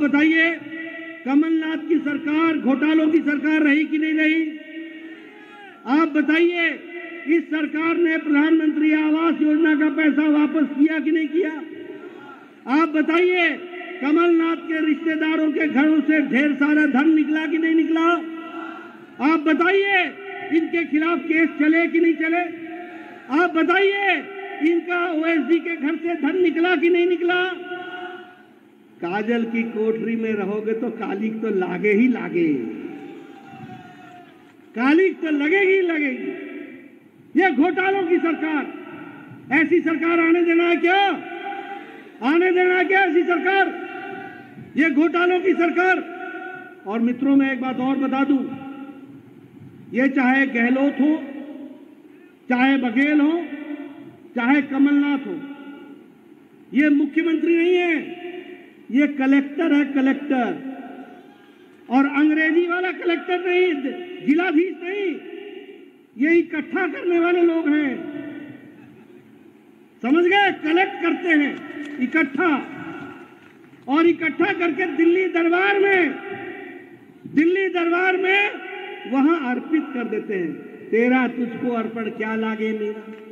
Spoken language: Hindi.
बताइए, कमलनाथ की सरकार घोटालों की सरकार रही कि नहीं रही? आप बताइए, इस सरकार ने प्रधानमंत्री आवास योजना का पैसा वापस किया कि नहीं किया? आप बताइए, कमलनाथ के रिश्तेदारों के घरों से ढेर सारा धन निकला कि नहीं निकला? आप बताइए, इनके खिलाफ केस चले कि नहीं चले? आप बताइए, इनका ओएसडी के घर से धन निकला कि नहीं निकला? काजल की कोठरी में रहोगे तो कालिक तो लागे ही लागे। कालिक तो लगे ही लगेगी ये घोटालों की सरकार। ऐसी सरकार आने देना है क्या? आने देना है क्या ऐसी सरकार? ये घोटालों की सरकार। और मित्रों, में एक बात और बता दूँ। ये चाहे गहलोत हो, चाहे बघेल हो, चाहे कमलनाथ हो, ये मुख्यमंत्री नहीं है। ये कलेक्टर है कलेक्टर। और अंग्रेज़ी वाला कलेक्टर नहीं, जिलाधीश नहीं, ये इकट्ठा करने वाले लोग हैं। समझ गए? कलेक्ट करते हैं, इकट्ठा। और इकट्ठा करके दिल्ली दरबार में, दिल्ली दरबार में वहाँ अर्पित कर देते हैं। तेरा तुझको अर्पण क्या लागे मेरा?